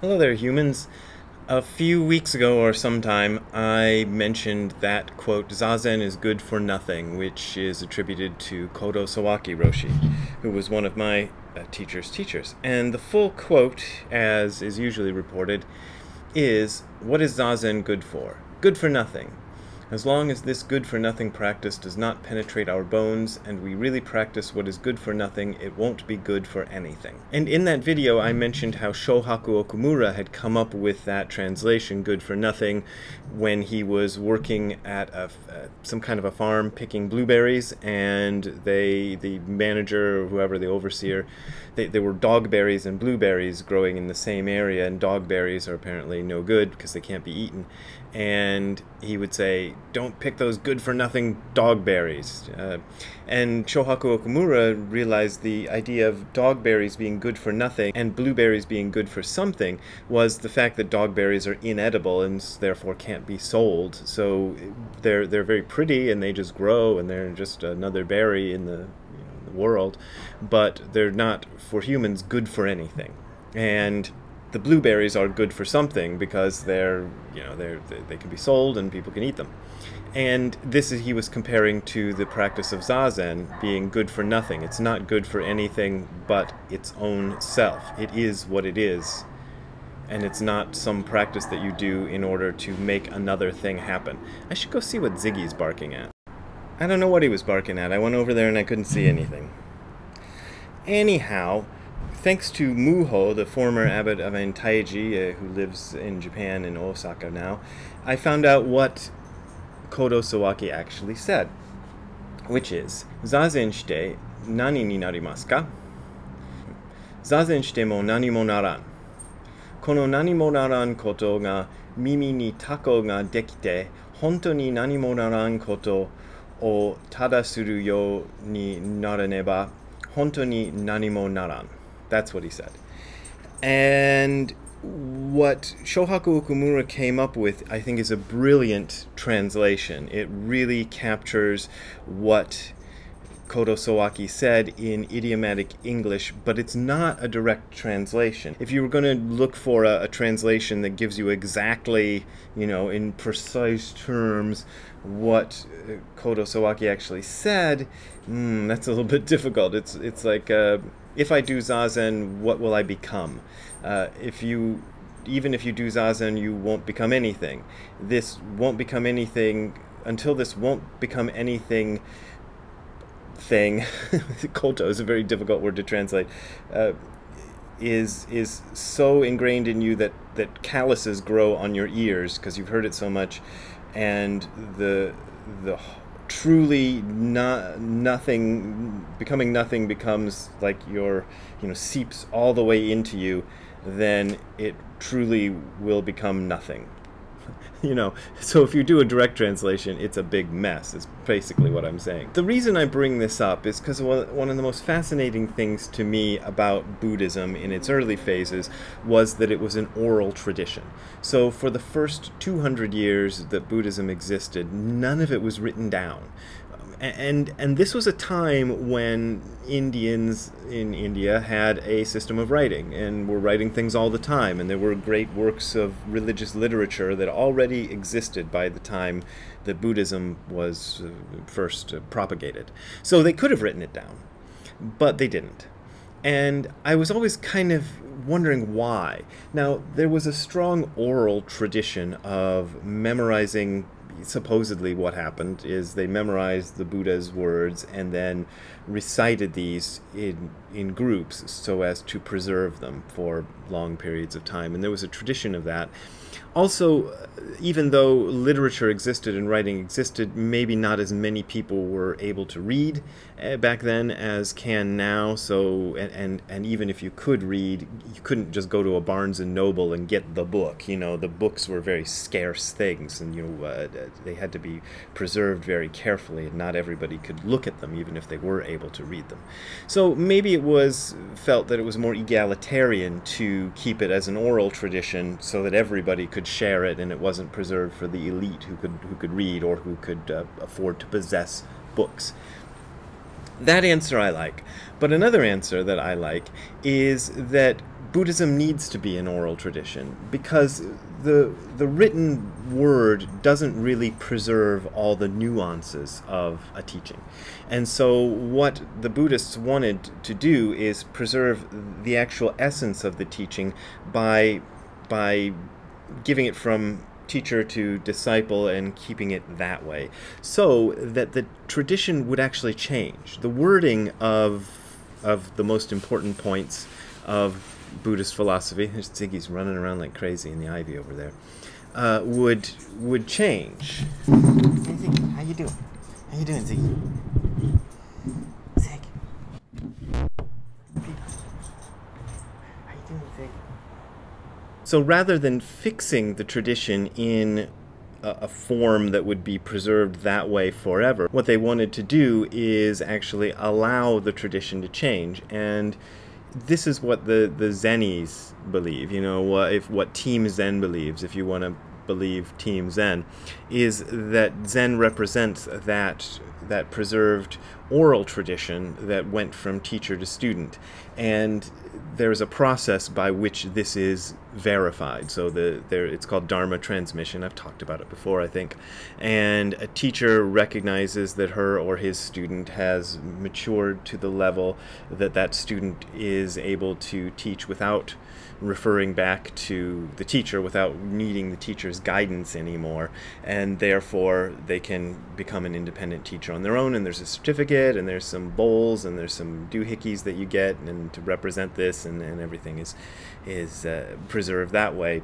Hello there, humans. A few weeks ago or sometime, I mentioned that, quote, Zazen is good for nothing, which is attributed to Kodo Sawaki Roshi, who was one of my uh, teacher's teachers. And the full quote, as is usually reported, is What is Zazen good for? Good for nothing. As long as this good for nothing practice does not penetrate our bones and we really practice what is good for nothing, it won't be good for anything. And in that video, I mentioned how Shohaku Okumura had come up with that translation, good for nothing, when he was working at a, uh, some kind of a farm picking blueberries, and they, the manager or whoever, the overseer, they, there were dogberries and blueberries growing in the same area, and dogberries are apparently no good because they can't be eaten. And he would say, don't pick those good for nothing dog berries. Uh, and Shohaku Okumura realized the idea of dog berries being good for nothing and blueberries being good for something was the fact that dog berries are inedible and therefore can't be sold. So they're they're very pretty and they just grow and they're just another berry in the, you know, the world, but they're not for humans good for anything. And the blueberries are good for something because they're you know they're they can be sold and people can eat them. And this is he was comparing to the practice of zazen being good for nothing. It's not good for anything but its own self. It is what it is and it's not some practice that you do in order to make another thing happen. I should go see what ziggy's barking at. I don't know what he was barking at. I went over there and i couldn't see anything. Anyhow thanks to Muho, the former abbot of Antaiji, uh, who lives in Japan in Osaka now, I found out what Kodo Sawaki actually said, which is Zazen shite nani ni narimasu ka? Zazen shite mo nani mo naran. Kono nani mo naran koto ga mimi ni tako ga dekite, honto ni nani mo naran koto o tada suru yo ni naraneba, honto ni nani mo naran. That's what he said. And what Shohaku Okumura came up with, I think, is a brilliant translation. It really captures what Kodo Sawaki said in idiomatic English, but it's not a direct translation. If you were going to look for a, a, translation that gives you exactly, you know, in precise terms, what uh, Kodo Sawaki actually said, mm, that's a little bit difficult. It's it's like uh, if I do zazen, what will I become? Uh, if you even if you do zazen, you won't become anything. This won't become anything until this won't become anything thing, koto is a very difficult word to translate, uh, is is so ingrained in you that that calluses grow on your ears because you've heard it so much, and the the truly not nothing becoming nothing becomes like your you know seeps all the way into you then it truly will become nothing you know, so if you do a direct translation, it's a big mess, is basically what I'm saying. The reason I bring this up is because one of the most fascinating things to me about Buddhism in its early phases was that it was an oral tradition. So for the first 200 years that Buddhism existed, none of it was written down and and this was a time when Indians in India had a system of writing and were writing things all the time, and there were great works of religious literature that already existed by the time that Buddhism was uh, first uh, propagated. So they could have written it down, but they didn't. And I was always kind of wondering why. Now, there was a strong oral tradition of memorizing supposedly what happened is they memorized the Buddha's words and then recited these in in groups so as to preserve them for long periods of time and there was a tradition of that also, even though literature existed and writing existed, maybe not as many people were able to read uh, back then as can now. So, and, and, and even if you could read, you couldn't just go to a Barnes and Noble and get the book. You know, the books were very scarce things, and you know, uh, they had to be preserved very carefully, and not everybody could look at them, even if they were able to read them. So maybe it was felt that it was more egalitarian to keep it as an oral tradition, so that everybody could share it and it wasn't preserved for the elite who could who could read or who could uh, afford to possess books. That answer I like. But another answer that I like is that Buddhism needs to be an oral tradition because the the written word doesn't really preserve all the nuances of a teaching. And so what the Buddhists wanted to do is preserve the actual essence of the teaching by by giving it from teacher to disciple and keeping it that way so that the tradition would actually change. The wording of of the most important points of Buddhist philosophy, Ziggy's running around like crazy in the ivy over there, uh, would would change. Hey Ziggy, how you doing? How you doing, Ziggy? Zig. How you doing, Zig? So rather than fixing the tradition in a, a form that would be preserved that way forever, what they wanted to do is actually allow the tradition to change and this is what the the Zenis believe. You know, what if what Team Zen believes, if you want to believe Team Zen, is that Zen represents that that preserved oral tradition that went from teacher to student, and there's a process by which this is verified. So the there it's called Dharma transmission. I've talked about it before, I think. And a teacher recognizes that her or his student has matured to the level that that student is able to teach without referring back to the teacher without needing the teacher's guidance anymore and therefore they can become an independent teacher on their own and there's a certificate and there's some bowls and there's some doohickeys that you get and to represent this and, and everything is is uh, preserved that way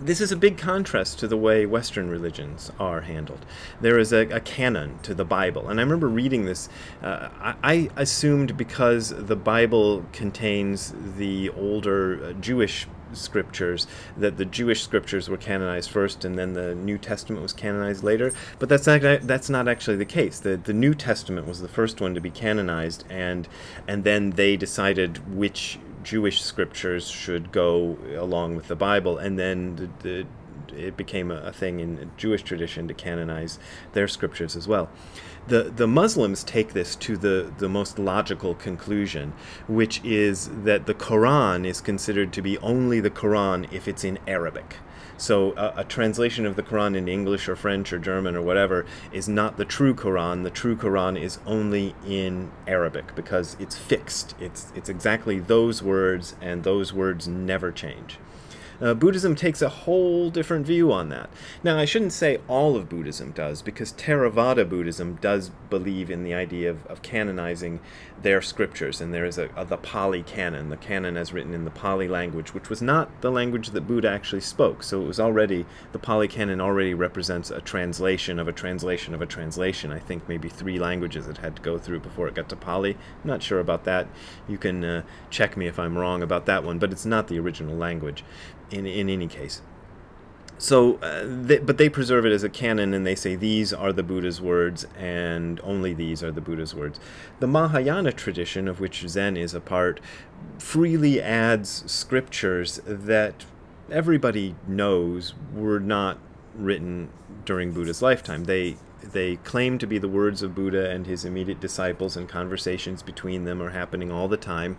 this is a big contrast to the way Western religions are handled. There is a, a canon to the Bible, and I remember reading this. Uh, I, I, assumed because the Bible contains the older uh, Jewish scriptures that the Jewish scriptures were canonized first, and then the New Testament was canonized later. But that's not that's not actually the case. the The New Testament was the first one to be canonized, and and then they decided which Jewish scriptures should go along with the Bible, and then the, the, it became a, a thing in Jewish tradition to canonize their scriptures as well. The, the Muslims take this to the, the most logical conclusion, which is that the Quran is considered to be only the Quran if it's in Arabic. So a, a, translation of the Quran in English or French or German or whatever is not the true Quran. The true Quran is only in Arabic because it's fixed. It's it's exactly those words and those words never change. Uh, Buddhism takes a whole different view on that. Now, I shouldn't say all of Buddhism does, because Theravada Buddhism does believe in the idea of, of canonizing their scriptures, and there is a, a, the Pali canon, the canon as written in the Pali language, which was not the language that Buddha actually spoke. So it was already, the Pali canon already represents a translation of a translation of a translation. I think maybe three languages it had to go through before it got to Pali. I'm not sure about that. You can uh, check me if I'm wrong about that one, but it's not the original language in, in any case. So, uh, they, but they preserve it as a canon and they say these are the Buddha's words and only these are the Buddha's words. The Mahayana tradition, of which Zen is a part, freely adds scriptures that everybody knows were not written during Buddha's lifetime. They they claim to be the words of Buddha and his immediate disciples, and conversations between them are happening all the time.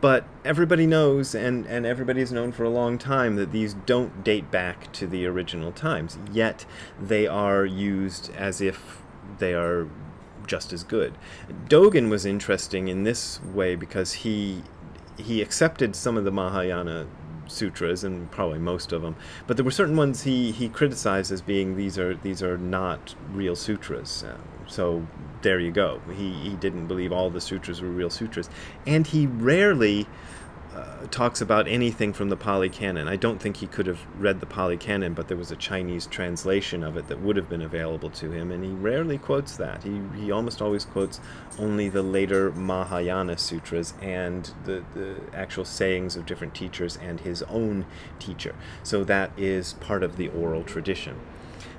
But everybody knows, and, and everybody has known for a long time, that these don't date back to the original times. Yet they are used as if they are just as good. Dogen was interesting in this way because he he accepted some of the Mahayana sutras and probably most of them, but there were certain ones he he criticized as being these are these are not real sutras. So there you go. He, he didn't believe all the sutras were real sutras. And he rarely uh, talks about anything from the Pali Canon. I don't think he could have read the Pali Canon, but there was a Chinese translation of it that would have been available to him, and he rarely quotes that. He, he almost always quotes only the later Mahayana sutras and the, the actual sayings of different teachers and his own teacher. So that is part of the oral tradition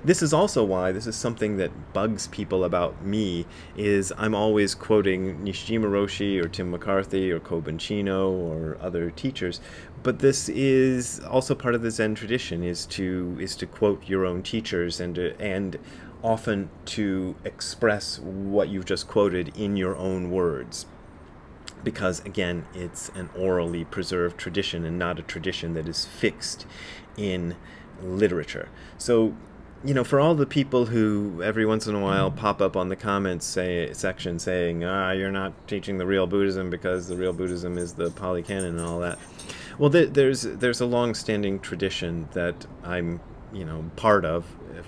this is also why this is something that bugs people about me is I'm always quoting Nishijima Roshi or Tim McCarthy or Kobun Chino or other teachers. But this is also part of the Zen tradition is to is to quote your own teachers and and often to express what you've just quoted in your own words. Because again it's an orally preserved tradition and not a tradition that is fixed in literature. So you know for all the people who every once in a while pop up on the comments say section saying ah you're not teaching the real buddhism because the real buddhism is the pali canon and all that. Well there's there's a long-standing tradition that i'm you know part of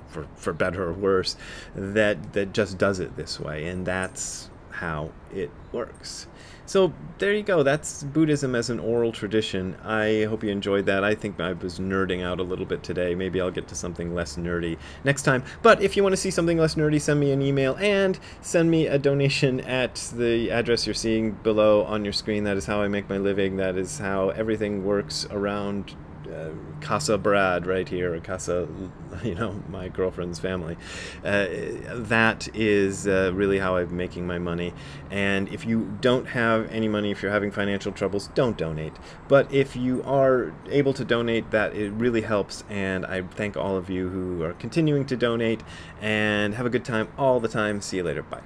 for, for better or worse that that just does it this way and that's how it works so there you go. That's Buddhism as an oral tradition. I hope you enjoyed that. I think I was nerding out a little bit today. Maybe I'll get to something less nerdy next time. But if you want to see something less nerdy, send me an email and send me a donation at the address you're seeing below on your screen. That is how I make my living. That is how everything works around uh, Casa Brad right here, Casa, you know, my girlfriend's family. Uh, that is uh, really how I'm making my money. And if you don't have any money, if you're having financial troubles, don't donate. But if you are able to donate, that it really helps. And I thank all of you who are continuing to donate and have a good time all the time. See you later. Bye.